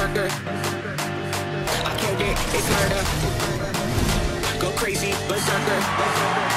berserker. I killed it, it's murder. Go crazy, berserker.